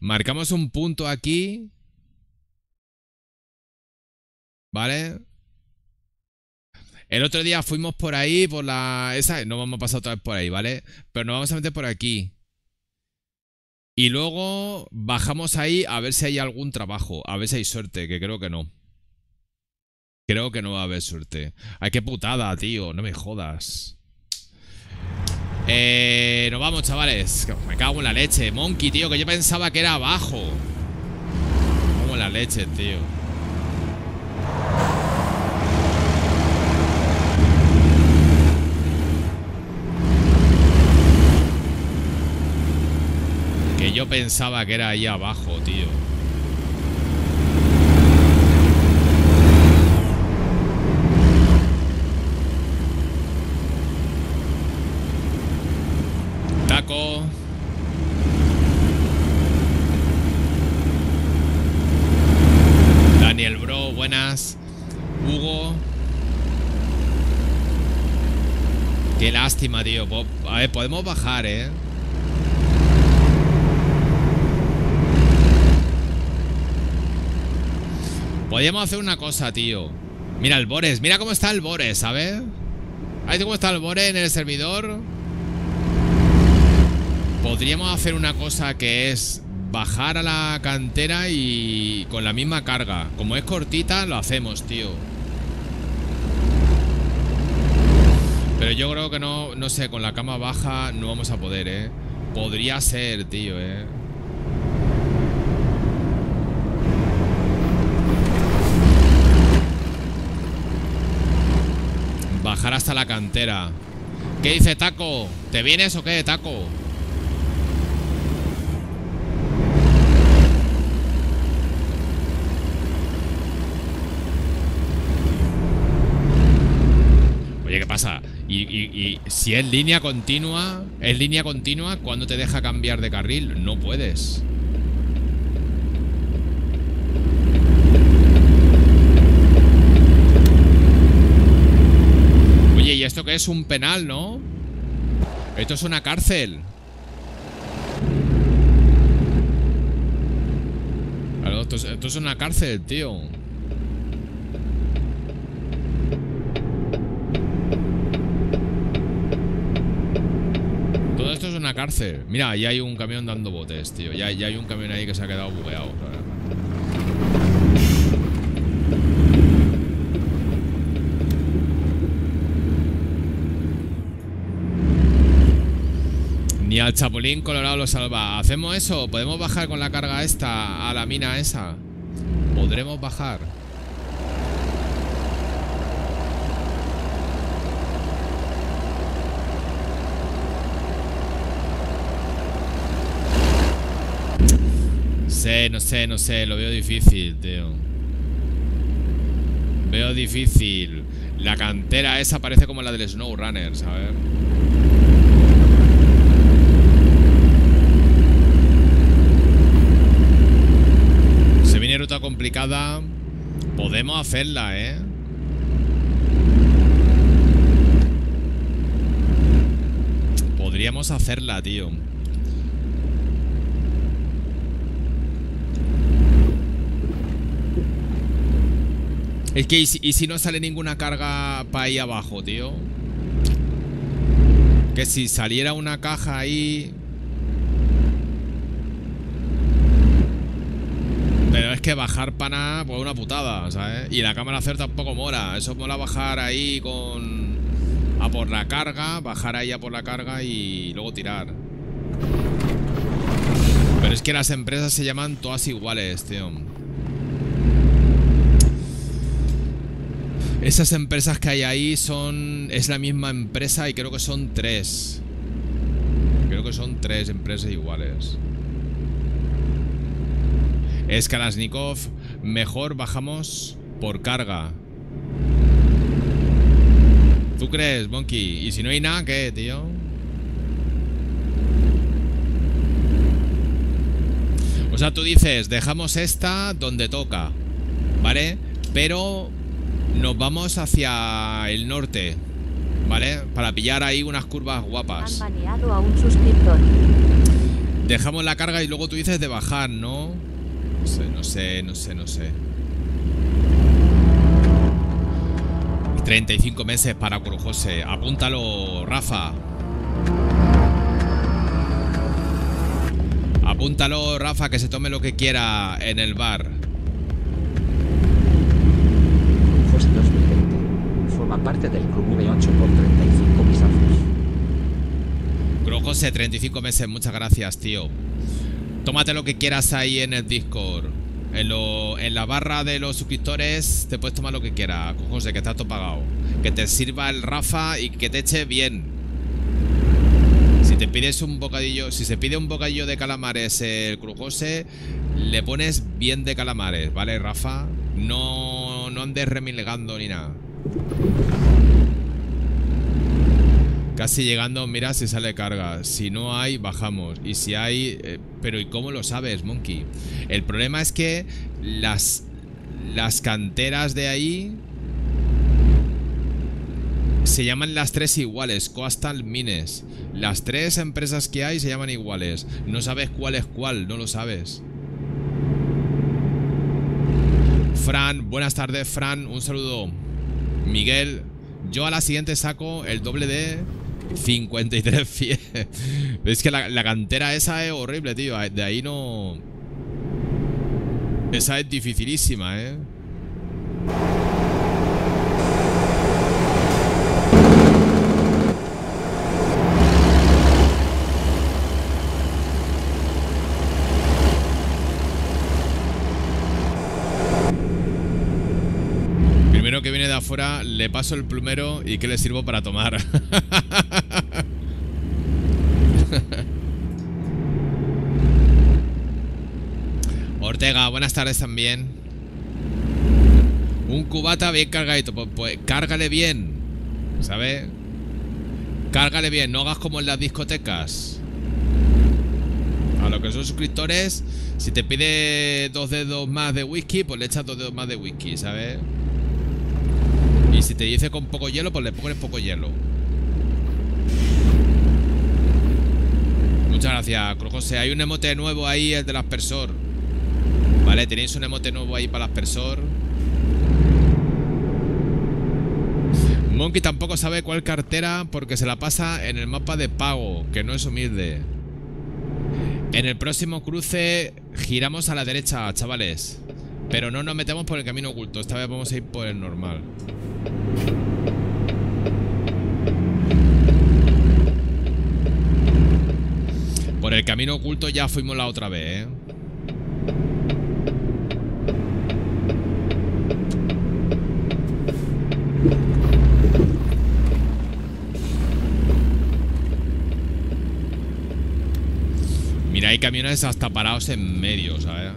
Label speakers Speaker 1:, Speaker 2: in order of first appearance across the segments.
Speaker 1: Marcamos un punto aquí. ¿Vale? El otro día fuimos por ahí, por la... Esa, no vamos a pasar otra vez por ahí, ¿vale? Pero nos vamos a meter por aquí. Y luego bajamos ahí a ver si hay algún trabajo, a ver si hay suerte, que creo que no. Creo que no va a haber suerte. Ay, qué putada, tío, no me jodas. Eh, nos vamos, chavales. Me cago en la leche. Monkey, tío, que yo pensaba que era abajo. Como en la leche, tío. Que yo pensaba que era ahí abajo, tío. Taco. Daniel Bro, buenas. Hugo. Qué A ver, podemos bajar, ¿eh? Podríamos hacer una cosa, tío. Mira el Bores, mira cómo está el Bores, ¿sabes? Ahí cómo está el Bores en el servidor. Podríamos hacer una cosa que es bajar a la cantera y con la misma carga. Como es cortita, lo hacemos, tío. Pero yo creo que no, no sé, con la cama baja no vamos a poder, ¿eh? Podría ser, tío, ¿eh? Bajar hasta la cantera. ¿Qué dice Taco? ¿Te vienes o qué, Taco? Oye, ¿qué pasa? Y, si es línea continua, es línea continua, ¿cuándo te deja cambiar de carril? No puedes. Oye, ¿y esto qué es? Un penal, ¿no? Esto es una cárcel. Esto es una cárcel, tío. una Mira, ya hay un camión dando botes, tío. Ya, hay un camión ahí que se ha quedado bugueado. Ni al Chapulín Colorado lo salva. ¿Hacemos eso? ¿Podemos bajar con la carga esta a la mina esa? ¿Podremos bajar? Sé, no sé, no sé, lo veo difícil, tío. Veo difícil. La cantera esa parece como la del SnowRunner, ¿sabes? Se viene ruta complicada. Podemos hacerla, ¿eh? Podríamos hacerla, tío. Es que, ¿y si, no sale ninguna carga para ahí abajo, tío? Que si saliera una caja ahí... Pero es que bajar para nada, pues una putada, ¿sabes? Y la cámara hacer tampoco mola. Eso mola bajar ahí con... A por la carga, bajar ahí a por la carga y luego tirar. Pero es que las empresas se llaman todas iguales, tío. Esas empresas que hay ahí son... Es la misma empresa y creo que son tres. Creo que son tres empresas iguales. Es Kalashnikov. Mejor bajamos por carga. ¿Tú crees, Monkey? ¿Y si no hay nada, qué, tío? O sea, tú dices, dejamos esta donde toca, ¿vale? Pero nos vamos hacia el norte, ¿vale? Para pillar ahí unas curvas guapas.
Speaker 2: Han baneado a un suscriptor.
Speaker 1: Dejamos la carga y luego tú dices de bajar, ¿no? No sé, no sé, no sé, no sé. 35 meses para Crujose. Apúntalo, Rafa. Apúntalo, Rafa, que se tome lo que quiera en el bar.
Speaker 2: José 2020. Parte del Club V8 por 35 misazos.
Speaker 1: Crujose, 35 meses. Muchas gracias, tío. Tómate lo que quieras ahí en el Discord. En, lo- en la barra de los suscriptores te puedes tomar lo que quieras, José, que está todo pagado. Que te sirva el Rafa y que te eche bien. Si te pides un bocadillo, si se pide un bocadillo de calamares el Crujose, le pones bien de calamares, ¿vale, Rafa? No, no andes remilgando ni nada. Casi llegando, mira si sale carga. Si no hay, bajamos. Y si hay... eh, pero ¿y cómo lo sabes, Monkey? El problema es que las, las canteras de ahí... Se llaman las tres iguales, Coastal Mines. Las tres empresas que hay se llaman iguales. No sabes cuál es cuál, no lo sabes. Fran, buenas tardes, Fran. Un saludo. Miguel, yo a la siguiente saco el doble de 53 pies. Es que la, la cantera esa es horrible, tío. De ahí no... Esa es dificilísima, ¿eh? Le paso el plumero y que le sirvo para tomar. Ortega, buenas tardes también. Un cubata bien cargadito. Pues, pues cárgale bien. ¿Sabes? Cárgale bien, no hagas como en las discotecas. A los que son suscriptores, si te pide dos dedos más de whisky, pues le echas dos dedos más de whisky, ¿sabes? Y si te dice con poco hielo, pues le pones poco hielo. Muchas gracias, Cruz José. Hay un emote nuevo ahí, el del aspersor. Vale, tenéis un emote nuevo ahí para el aspersor. Monkey tampoco sabe cuál cartera porque se la pasa en el mapa de pago, que no es humilde. En el próximo cruce giramos a la derecha, chavales. Pero no nos metemos por el camino oculto. Esta vez vamos a ir por el normal. Por el camino oculto ya fuimos la otra vez, ¿eh? Mira, hay camiones hasta parados en medio, ¿sabes?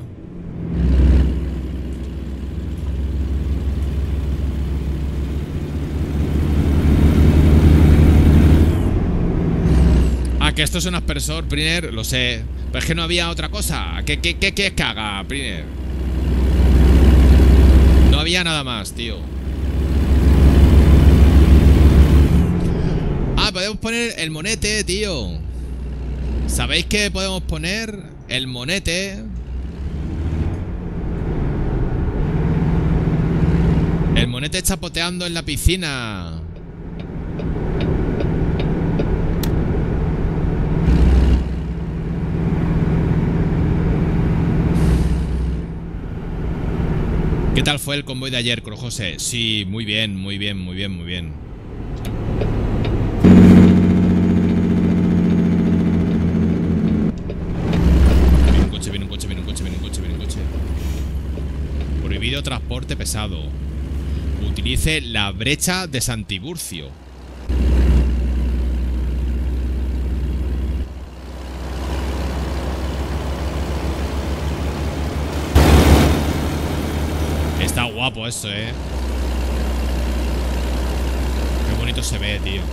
Speaker 1: Ah, esto es un aspersor, Priner, lo sé. Pero es que no había otra cosa. ¿Qué, qué, qué quieres que haga, Priner? No había nada más, tío. Ah, podemos poner el monete, tío. ¿Sabéis que podemos poner el monete? El monete chapoteando en la piscina. ¿Qué tal fue el convoy de ayer, Crojose? Sí, muy bien, muy bien, muy bien, muy bien. Viene un coche, viene un coche, viene un coche, viene un coche, viene un coche. Prohibido transporte pesado. Utilice la brecha de Santiburcio. Está guapo esto, eh. Qué bonito se ve, tío.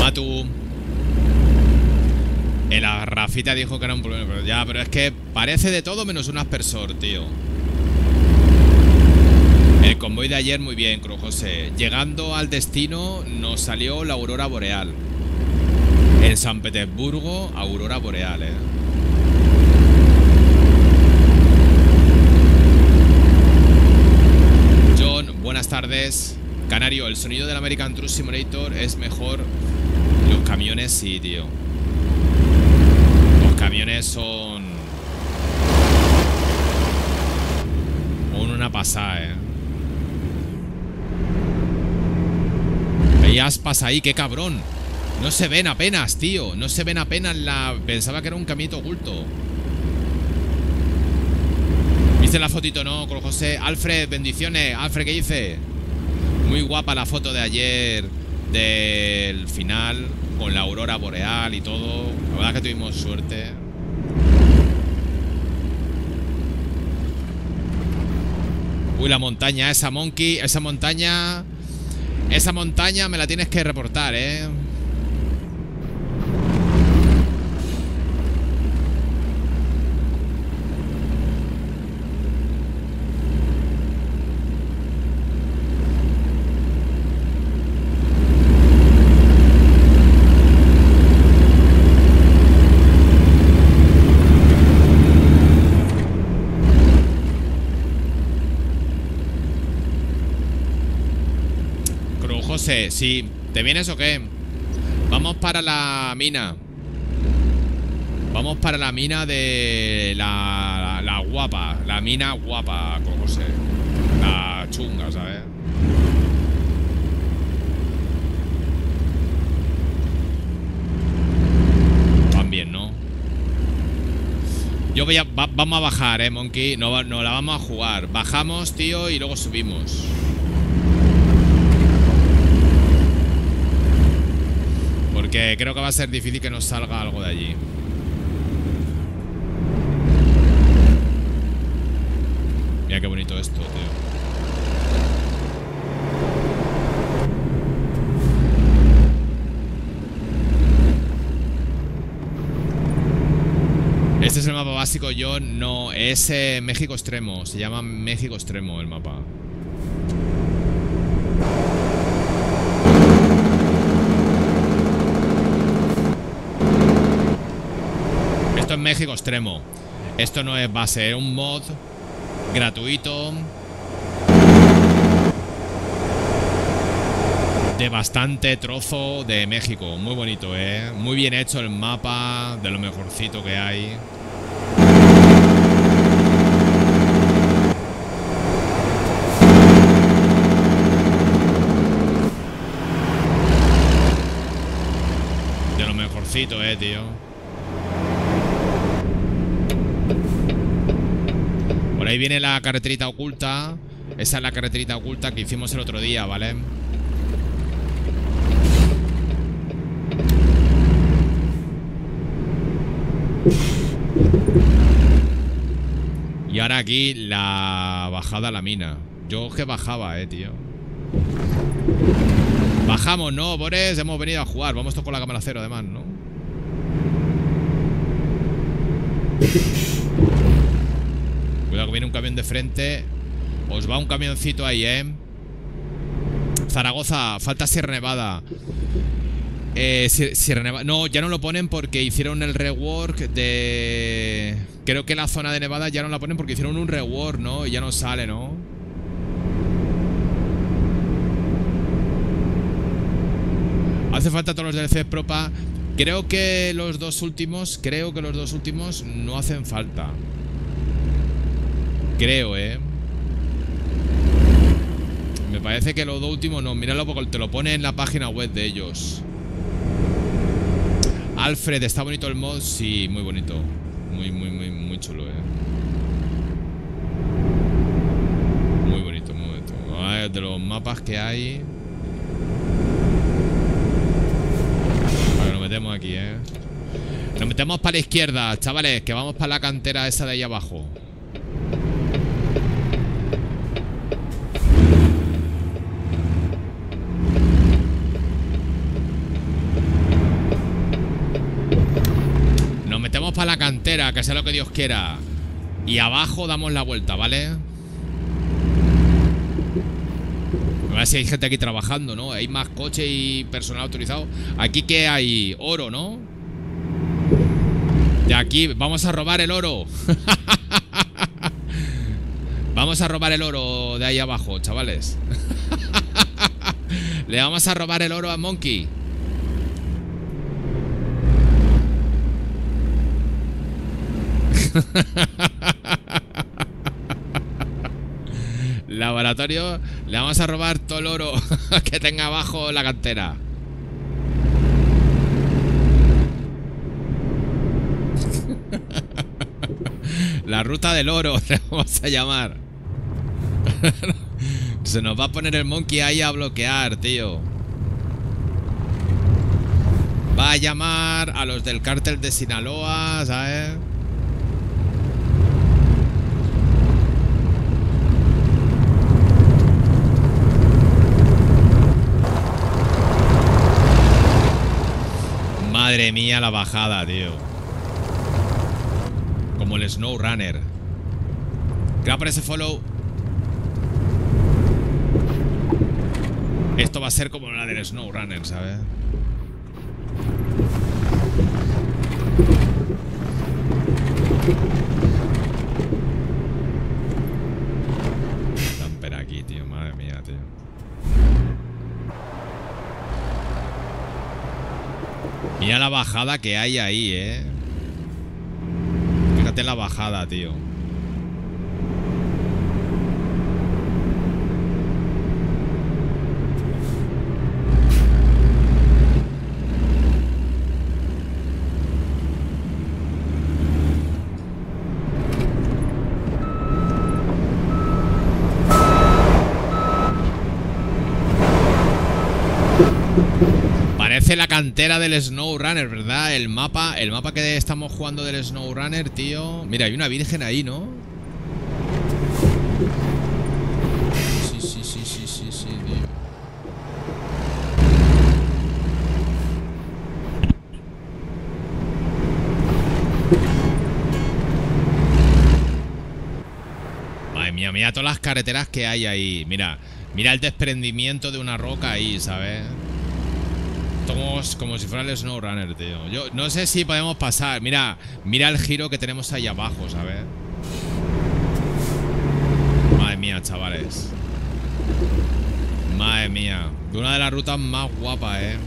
Speaker 1: Matu. El Rafita dijo que era un problema, pero ya, pero es que parece de todo menos un aspersor, tío. El convoy de ayer muy bien, Cruz José. Llegando al destino nos salió la aurora boreal. En San Petersburgo, aurora boreal, eh. John, buenas Canario, el sonido del American Truck Simulator es mejor. Los camiones sí, tío. Los camiones son... Son una pasada, eh. Hay aspas ahí, qué cabrón. No se ven apenas, tío. No se ven apenas la... Pensaba que era un camito oculto. ¿Viste la fotito, no, con José? Alfred, bendiciones. Alfred, ¿qué dice? Muy guapa la foto de ayer del final con la aurora boreal y todo. La verdad que tuvimos suerte. Uy, la montaña, esa monkey, esa montaña... Esa montaña me la tienes que reportar, ¿eh? José, sí. ¿Te vienes o qué? Vamos para la mina. Vamos para la mina de la, la, guapa. La mina guapa, con José. La chunga, ¿sabes? También, ¿no? Yo voy a... vamos a bajar, ¿eh, Monkey? No, no la vamos a jugar. Bajamos, tío, y luego subimos. Porque creo que va a ser difícil que nos salga algo de allí. Mira qué bonito esto, tío. Este es el mapa básico, yo no. Es eh, México Extremo. Se llama México Extremo el mapa. México Extremo. Esto no es base, es un mod gratuito. De bastante trozo de México. Muy bonito, ¿eh? Muy bien hecho el mapa. De lo mejorcito que hay. De lo mejorcito, eh, tío. Por ahí viene la carreterita oculta. Esa es la carreterita oculta que hicimos el otro día, ¿vale? Y ahora aquí la bajada a la mina. Yo que bajaba, eh, tío. Bajamos, ¿no, Boris? Hemos venido a jugar. Vamos con la cámara cero, además, ¿no? Cuidado que viene un camión de frente. Os va un camioncito ahí, ¿eh? Zaragoza, falta Sierra Nevada. Eh, Sierra Nevada. No, ya no lo ponen porque hicieron el rework de... Creo que la zona de Nevada ya no la ponen porque hicieron un rework, ¿no? Y ya no sale, ¿no? Hace falta todos los DLC propa. Creo que los dos últimos, creo que los dos últimos no hacen falta. Creo, ¿eh? Me parece que los dos últimos no. Míralo porque te lo pone en la página web de ellos. Alfred, ¿está bonito el mod? Sí, muy bonito. Muy, muy, muy, muy chulo, ¿eh? Muy bonito, muy bonito. A ver, de los mapas que hay... Vale, nos metemos aquí, ¿eh? Nos metemos para la izquierda, chavales, que vamos para la cantera esa de ahí abajo. Que sea lo que Dios quiera. Y abajo damos la vuelta, ¿vale? A ver si hay gente aquí trabajando, ¿no? Hay más coche y personal autorizado. Aquí que hay oro, ¿no? De aquí, vamos a robar el oro. vamos a robar el oro de ahí abajo, chavales. Le vamos a robar el oro a Monkey. Laboratorio, le vamos a robar todo el oro que tenga abajo la cantera. La ruta del oro, le vamos a llamar. Se nos va a poner el monkey ahí a bloquear, tío. Va a llamar a los del cártel de Sinaloa, ¿sabes? Madre mía la bajada, tío. Como el Snow Runner. Gracias por ese follow. Esto va a ser como la del Snow Runner, ¿sabes? Tamper aquí, tío. Madre mía, tío. Mira la bajada que hay ahí, eh. Fíjate la bajada, tío. La cantera del SnowRunner, ¿verdad? El mapa, el mapa que estamos jugando del SnowRunner, tío. Mira, hay una virgen ahí, ¿no? Sí, sí, sí, sí, sí, sí, tío. Madre mía, mira todas las carreteras que hay ahí. Mira, mira el desprendimiento de una roca ahí, ¿sabes? Estamos como si fuera el SnowRunner, tío. Yo no sé si podemos pasar. Mira, mira el giro que tenemos ahí abajo, ¿sabes? Madre mía, chavales. Madre mía. De una de las rutas más guapas, ¿eh?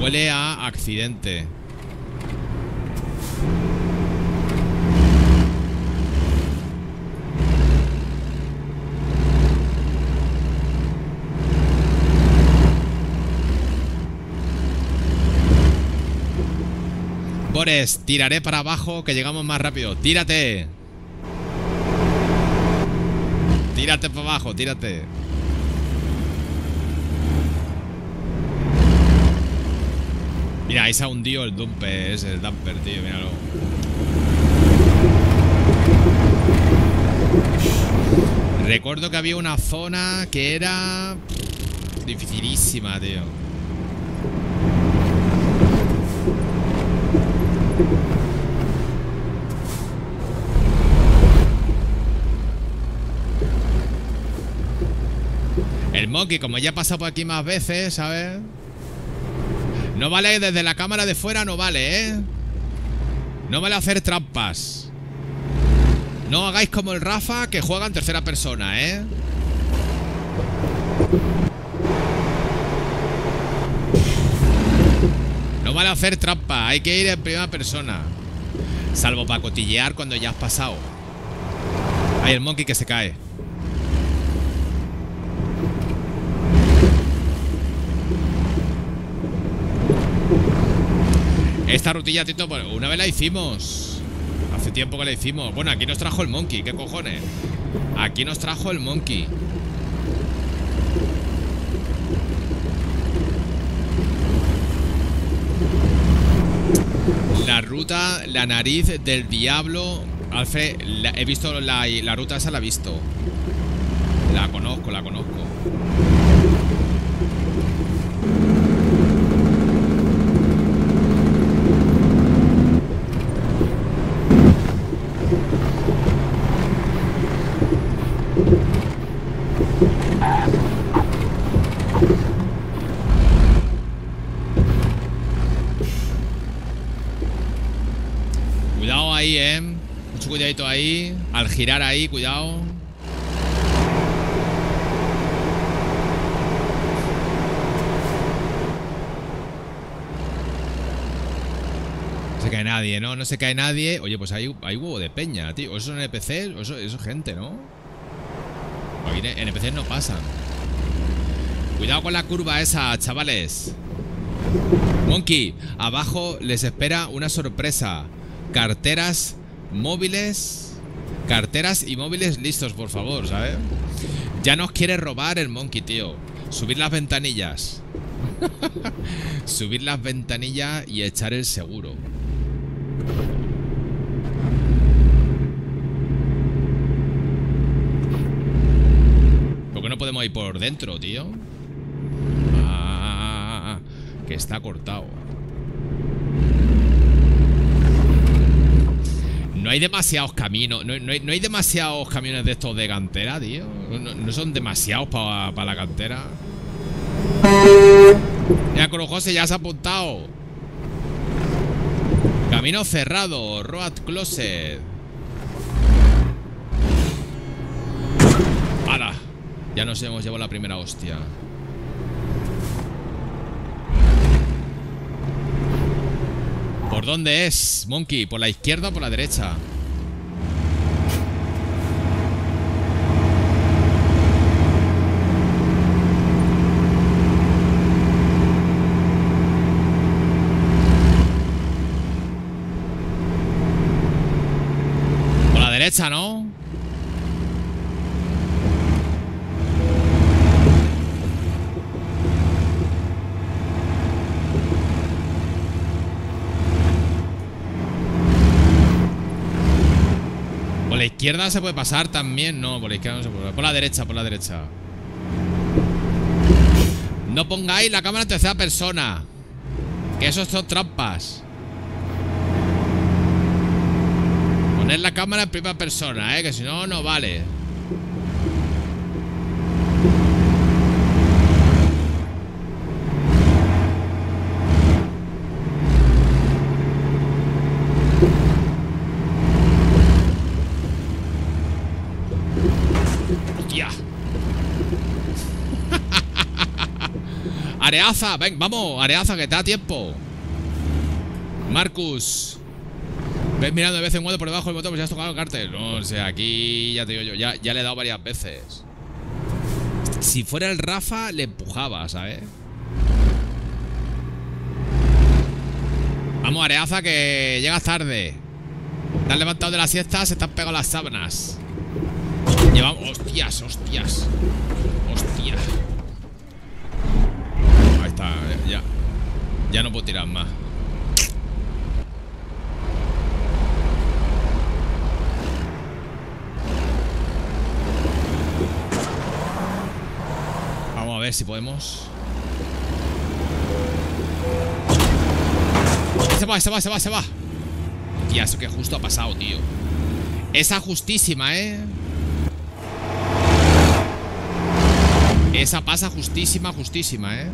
Speaker 1: Huele a accidente. Tiraré para abajo que llegamos más rápido. ¡Tírate! Tírate para abajo, tírate. Mira, ahí se ha hundido el dumper, es el dumper, tío, míralo. Recuerdo que había una zona que era dificilísima, tío. El monkey, como ya ha pasado por aquí más veces, ¿sabes? No vale desde la cámara de fuera, no vale, ¿eh? No vale hacer trampas. No hagáis como el Rafa que juega en tercera persona, ¿eh? Vale hacer trampa, hay que ir en primera persona. Salvo para cotillear cuando ya has pasado. Hay el monkey que se cae. Esta rutilla, Tito, una vez la hicimos. Hace tiempo que la hicimos. Bueno, aquí nos trajo el monkey, ¿qué cojones? Aquí nos trajo el monkey. La ruta, la nariz del diablo. Alfred, he visto la, la ruta esa, la he visto. La conozco, la conozco. cuidadito ahí. Al girar ahí, cuidado. No se cae nadie, ¿no? No se cae nadie. Oye, pues hay, hay huevo de peña, tío. ¿Eso son NPCs? ¿O eso, eso es gente, no? Aquí NPCs no pasan. Cuidado con la curva esa, chavales. Monkey, abajo les espera una sorpresa. Carteras móviles. Carteras y móviles listos, por favor, ¿sabes? Ya nos quiere robar el Monkey, tío. Subir las ventanillas. Subir las ventanillas y echar el seguro. ¿Por qué no podemos ir por dentro, tío? Ah, que está cortado. No hay demasiados caminos. No, no hay, no hay demasiados camiones de estos de cantera, tío. No, son demasiados para la cantera. Ya, con José ya se apuntado. Camino cerrado, road closet. ¡Hala! Ya nos hemos llevado la primera hostia. ¿Por dónde es, Monkey? ¿Por la izquierda o por la derecha? Por la derecha, ¿no? Por la izquierda se puede pasar también. No, por la izquierda no se puede. Por la derecha, por la derecha. No pongáis la cámara en tercera persona. Que eso son trampas. Poner la cámara en primera persona, eh. Que si no, no vale. Hostia. Areaza, ven, vamos, Areaza, que te da tiempo. Marcus. Ves mirando de vez en cuando por debajo del botón, pues ya has tocado el cartel. No, o sea, aquí ya te digo yo, ya, ya le he dado varias veces. Si fuera el Rafa, le empujaba, ¿sabes? Vamos, Areaza, que llegas tarde. Te has levantado de la siesta, se te han pegado las sábanas. Llevamos. Hostias, hostias. Hostia. Ya. Ya no puedo tirar más. Vamos a ver si podemos. Se va, se va, se va, se va. Tía, eso que justo ha pasado, tío. Esa justísima, ¿eh? Esa pasa justísima, justísima, ¿eh?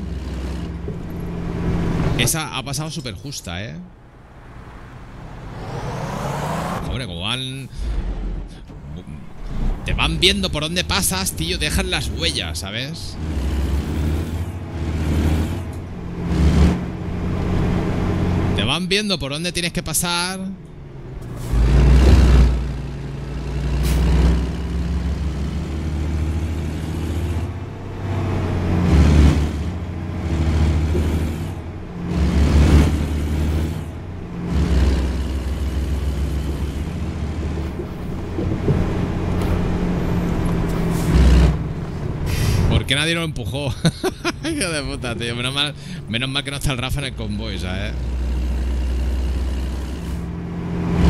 Speaker 1: Esa ha pasado súper justa, ¿eh? Hombre, como van... Te van viendo por dónde pasas, tío. Dejan las huellas, ¿sabes? Te van viendo por dónde tienes que pasar. Nadie lo empujó? Hijo de puta, tío. Menos mal, menos mal que no está el Rafa en el convoy, ¿sabes?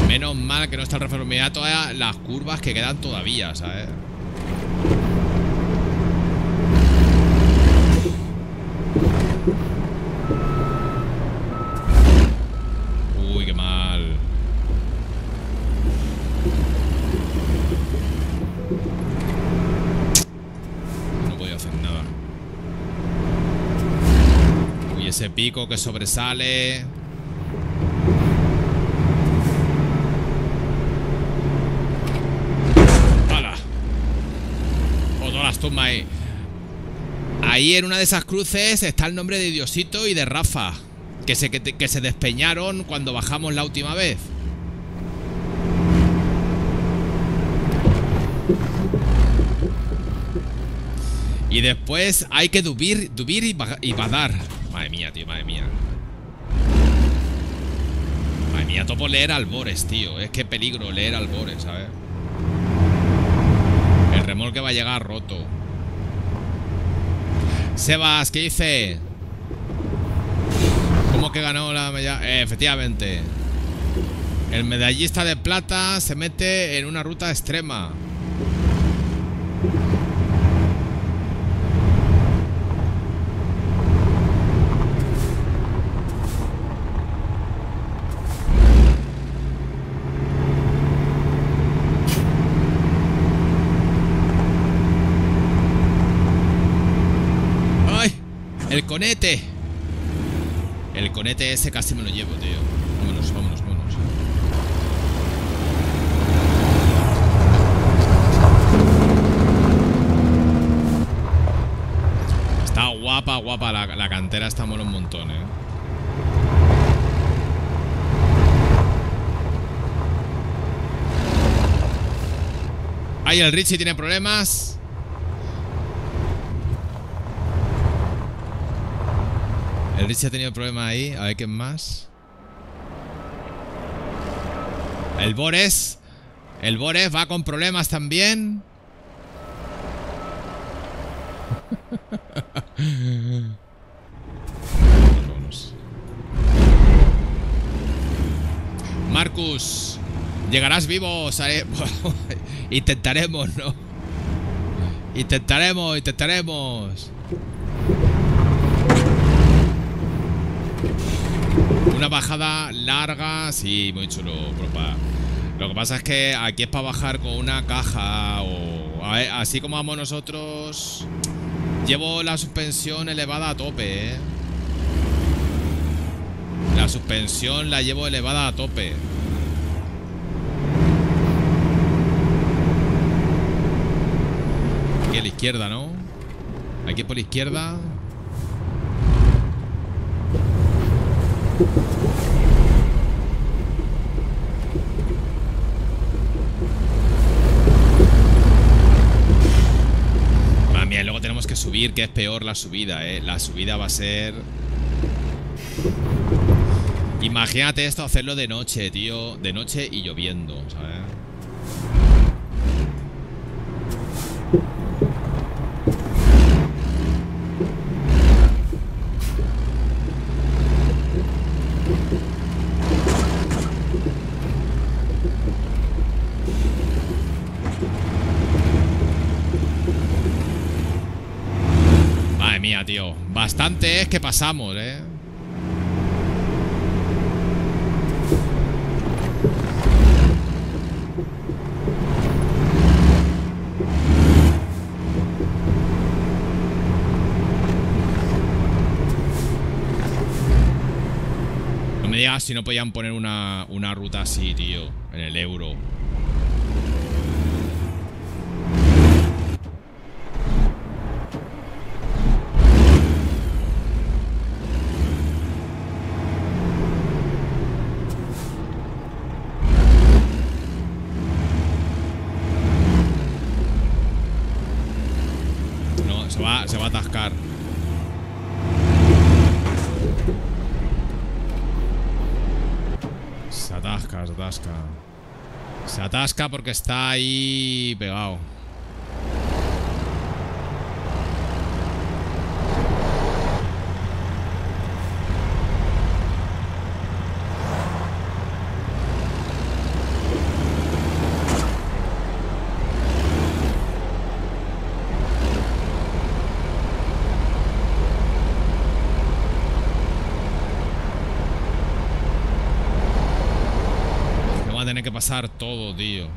Speaker 1: Menos mal que no está el Rafa. Mira todas las curvas que quedan todavía, ¿sabes? pico que sobresale. ¡Hala! Las tumbas ahí. Ahí en una de esas cruces está el nombre de Diosito y de Rafa. Que se, que, se despeñaron cuando bajamos la última vez. Y después hay que dubir, dubir y, y badar. Madre mía, tío, madre mía. Madre mía, topo leer albores, tío. Es que peligro leer albores, ¿sabes? El remolque va a llegar roto. Sebas, ¿qué dice? ¿Cómo que ganó la medalla? Eh, efectivamente. El medallista de plata se mete en una ruta extrema. ¡Ay! ¡El conete! El conete ese casi me lo llevo, tío. Vámonos, vámonos, vámonos. Está guapa, guapa. La, cantera está mola un montón, eh. Ay, el Richie tiene problemas. El Richie ha tenido problemas ahí. A ver quién más. El Boris. El Boris va con problemas también. Marcus, llegarás vivo. Intentaremos, ¿no? Intentaremos, intentaremos. Una bajada larga, sí, muy chulo, propa. Lo que pasa es que aquí es para bajar con una caja o ver, así como vamos nosotros. Llevo la suspensión elevada a tope, eh. La suspensión la llevo elevada a tope. Aquí a la izquierda, ¿no? Aquí por la izquierda. Mía, y luego tenemos que subir, que es peor la subida, eh. La subida va a ser. Imagínate esto hacerlo de noche, tío. De noche y lloviendo, ¿sabes? Madre mía, tío. Bastante es que pasamos, ¿eh? No me digas si no podían poner una, una ruta así, tío. En el euro. Atascar. Se atasca, se atasca. Se atasca porque está ahí pegado. Todo, tío.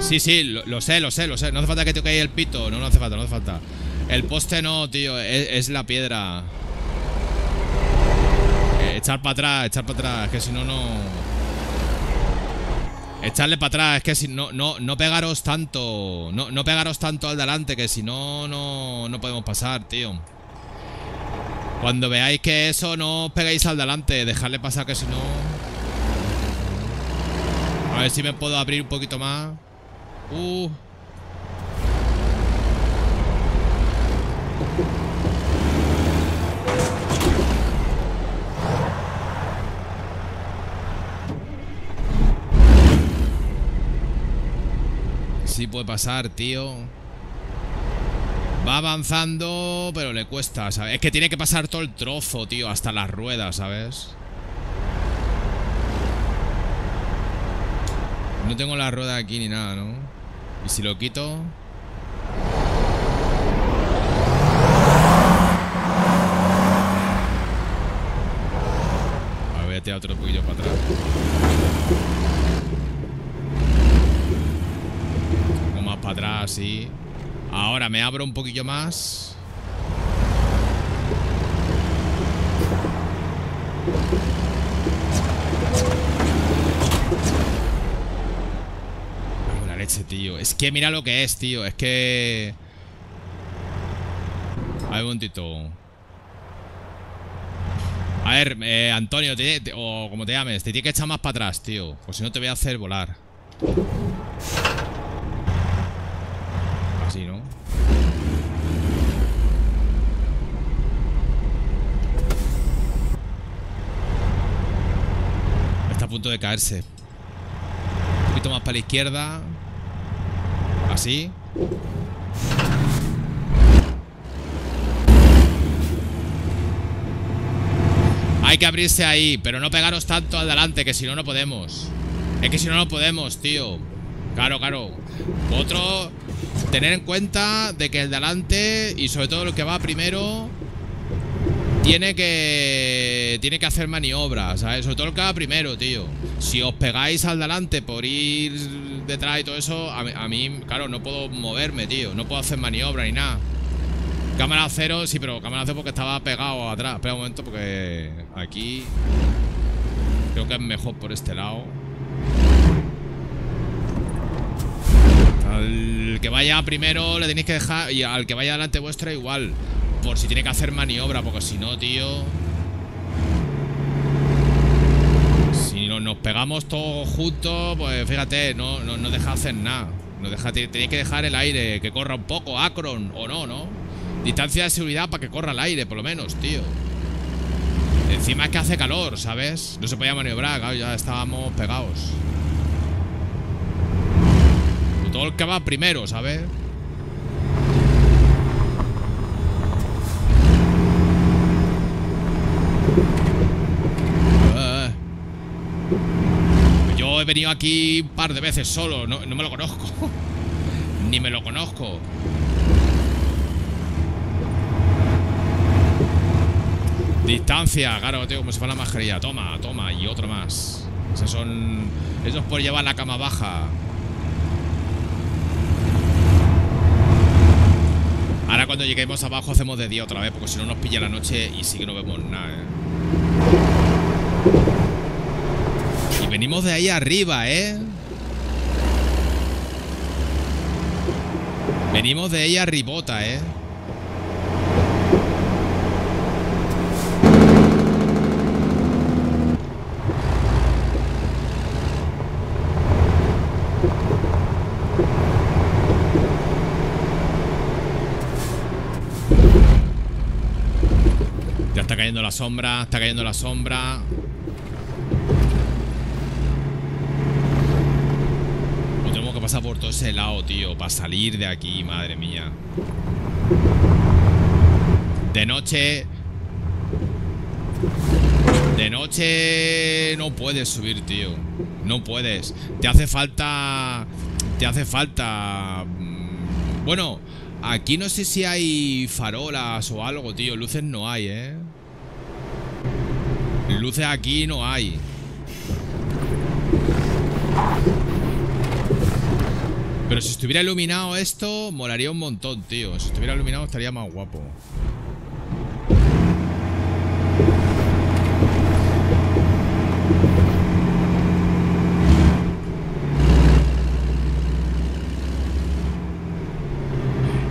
Speaker 1: Sí, sí, lo, sé, lo sé, lo sé. No hace falta que te caiga el pito. No, no hace falta, no hace falta. El poste no, tío. Es, es la piedra. Eh, echar para atrás, echar para atrás. Que si no, no... Echarle para atrás, es que si no, no, no pegaros tanto. No, no pegaros tanto al delante, que si no, no, no podemos pasar, tío. Cuando veáis que eso, no os peguéis al delante. Dejadle pasar, que si no... A ver si me puedo abrir un poquito más. Uh. Sí puede pasar, tío. Va avanzando, pero le cuesta, ¿sabes? Es que tiene que pasar todo el trozo, tío, hasta las ruedas, ¿sabes? No tengo la rueda aquí ni nada, ¿no? Y si lo quito... A ver, voy a tirar otro poquillo para atrás. Un más para atrás, sí. Ahora me abro un poquillo más. La leche, tío. Es que mira lo que es, tío. Es que... A ver, un momentito. A ver, eh, Antonio, o como te llames, te tiene que echar más para atrás, tío. Pues si no te voy a hacer volar. Así, ¿no? Está a punto de caerse. Un poquito más para la izquierda. Así. Hay que abrirse ahí, pero no pegaros tanto adelante, que si no, no podemos. Es que si no, no podemos, tío. Claro, claro. Otro, tener en cuenta de que el delante y sobre todo el que va primero tiene que tiene que hacer maniobras, ¿sabes? Sobre todo el que va primero, tío. Si os pegáis al delante por ir detrás y todo eso, a mí, claro, no puedo moverme, tío. No puedo hacer maniobra ni nada. Cámara cero, sí, pero cámara cero porque estaba pegado atrás. Espera un momento porque aquí creo que es mejor por este lado. Al que vaya primero le tenéis que dejar y al que vaya delante vuestra igual. Por si tiene que hacer maniobra, porque si no, tío... Si no, nos pegamos todos juntos, pues fíjate, no, no, no deja hacer nada. No deja, te- tenéis que dejar el aire, que corra un poco, Acron, o no, ¿no? Distancia de seguridad para que corra el aire, por lo menos, tío. Encima es que hace calor, ¿sabes? No se podía maniobrar, claro, ya estábamos pegados. Todo el que va primero, ¿sabes? Eh. Yo he venido aquí un par de veces solo, no, me lo conozco. Ni me lo conozco. Distancia, claro, tío, como si fuera la mascarilla. Toma, toma, y otro más. Esos son. Esos por llevar la cama baja. Ahora cuando lleguemos abajo hacemos de día otra vez, porque si no nos pilla la noche y sí que no vemos nada, ¿eh? Y venimos de ahí arriba, ¿eh? Venimos de ahí arribota, ¿eh? Ya está la sombra, está cayendo la sombra. Pues tenemos que pasar por todo ese lado, tío, para salir de aquí, madre mía. De noche... De noche no puedes subir, tío. No puedes. Te hace falta... Te hace falta... mm, Bueno, aquí no sé si hay farolas o algo, tío. Luces no hay, ¿eh? Luces aquí no hay. Pero si estuviera iluminado esto, molaría un montón, tío. Si estuviera iluminado estaría más guapo.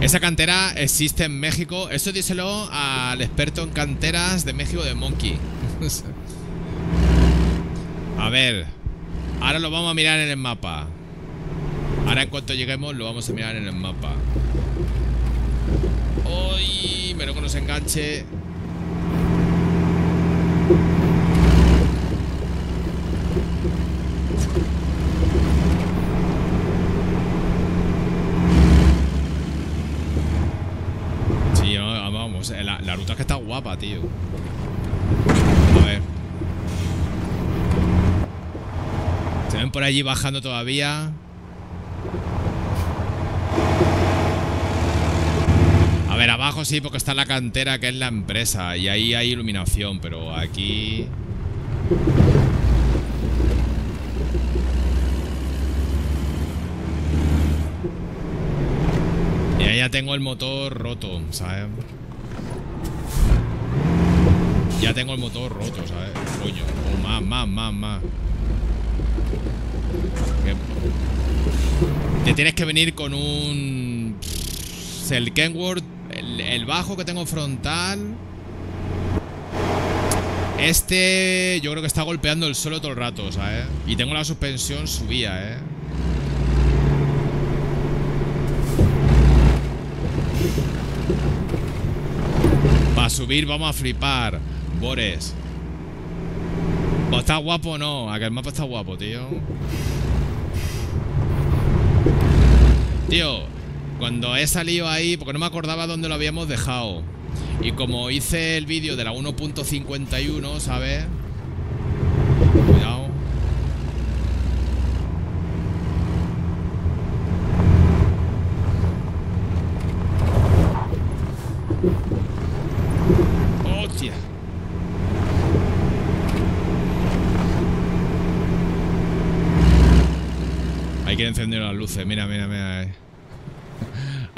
Speaker 1: Esa cantera existe en México. Esto díselo al experto en canteras de México de Monkey. a ver. Ahora lo vamos a mirar en el mapa. Ahora en cuanto lleguemos lo vamos a mirar en el mapa. ¡Uy! Menos que nos enganche. Sí, vamos, la, la ruta es que está guapa, tío. Allí bajando todavía. A ver, abajo sí, porque está la cantera, que es la empresa. Y ahí hay iluminación, pero aquí... Y ahí ya tengo el motor roto, ¿sabes? Ya tengo el motor roto, ¿sabes? Coño, oh, más, más, más, más. Te tienes que venir con un... El Kenworth, el, bajo que tengo frontal... Este yo creo que está golpeando el suelo todo el rato, ¿sabes? Y tengo la suspensión subida, ¿eh? Para subir vamos a flipar, Bores. Pues está guapo o no, a el mapa está guapo, tío. Tío, cuando he salido ahí, porque no me acordaba dónde lo habíamos dejado. Y como hice el vídeo de la 1.51, ¿sabes? Cuidado. ¡Hostia! Hay que encender las luces, mira, mira, mira.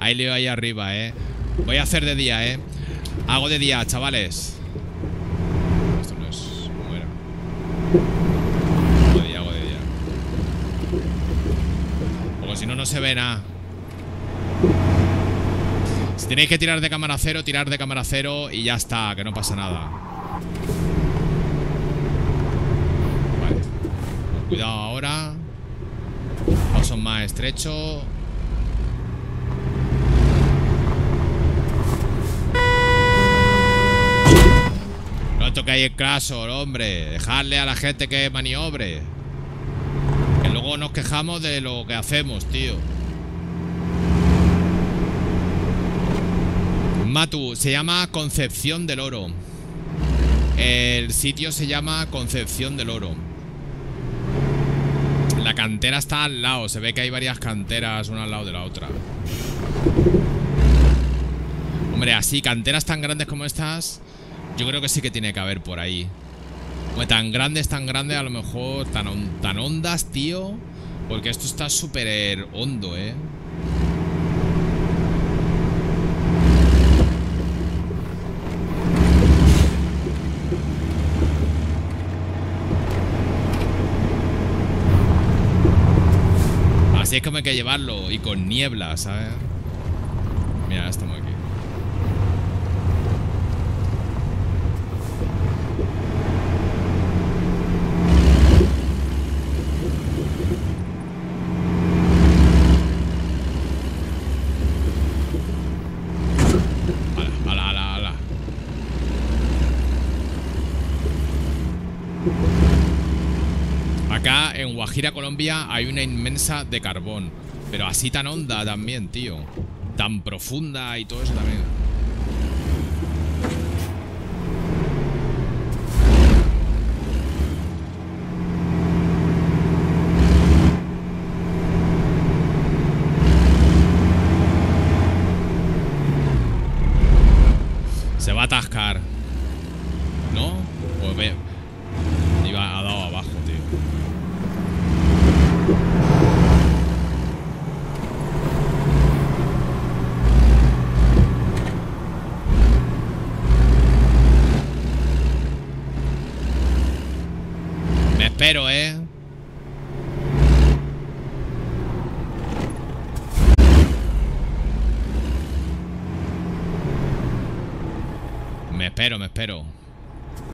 Speaker 1: Ahí leo ahí arriba, eh. Voy a hacer de día, eh. Hago de día, chavales. Esto no es. Hago de día, hago de día. Porque si no, no se ve nada. Si tenéis que tirar de cámara cero, tirar de cámara cero y ya está, que no pasa nada. Vale. Cuidado ahora. Paso más estrecho. No toquéis el crasor, hombre. Dejadle a la gente que maniobre. Que luego nos quejamos de lo que hacemos, tío. Matu, se llama Concepción del Oro. El sitio se llama Concepción del Oro. La cantera está al lado. Se ve que hay varias canteras una al lado de la otra. Hombre, así, canteras tan grandes como estas, yo creo que sí que tiene que haber por ahí. Hombre, tan grandes, tan grandes, a lo mejor tan, hondas, tío. Porque esto está súper hondo, ¿eh? Así es como hay que llevarlo. Y con niebla, ¿sabes? Mira, estamos aquí. Guajira, Colombia, hay una inmensa de carbón. Pero así tan honda también, tío. Tan profunda y todo eso también.